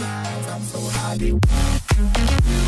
I'm so high.